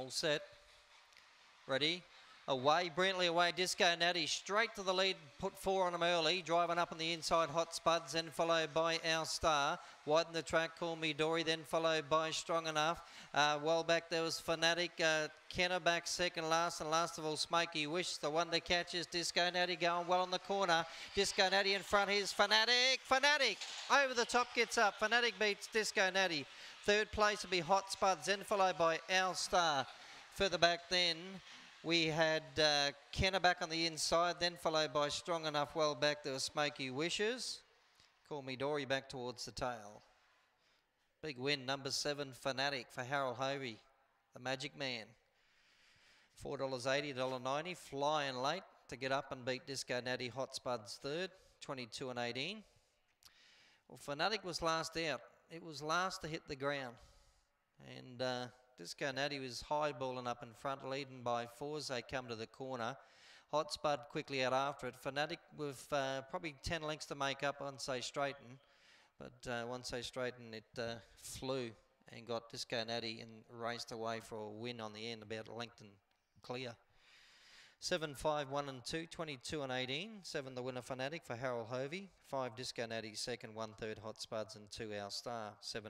All set. Ready. Away, Brentley away, Disco Natty straight to the lead, put four on him early, driving up on the inside, Hot Spuds, then followed by Our Star. Widen the track, Call Me Dory, then followed by Strong Enough. Uh, well back there was Fanatic, uh, Kenner back second last, and last of all Smoky Wish. The one that catches Disco Natty going well on the corner. Disco Natty in front, here's Fanatic, Fanatic over the top gets up. Fanatic beats Disco Natty. Third place will be Hot Spuds, then followed by Our Star. Further back then, we had uh, Kenner back on the inside, then followed by Strong Enough well back. There was Smoky Wishes. Call me Dory back towards the tail. Big win, number seven, Fanatic for Harold Hovey, the Magic Man. $4.80, $1.90, flying late to get up and beat Disco Natty Hot Spuds third, 22 and 18. Well, Fanatic was last out. It was last to hit the ground. And uh, Disco Natty was high balling up in front, leading by four as they come to the corner. Hot Spud quickly out after it. Fanatic with uh, probably 10 lengths to make up once they straighten. But uh, once they straighten, it uh, flew and got Disco Natty and raced away for a win on the end, about a length and clear. 7, 5, 1 and 2, 22 and 18. 7 the winner Fanatic for Harold Hovey. 5 Disco Natty second, one third Hot Spuds and 2 Our Star. 7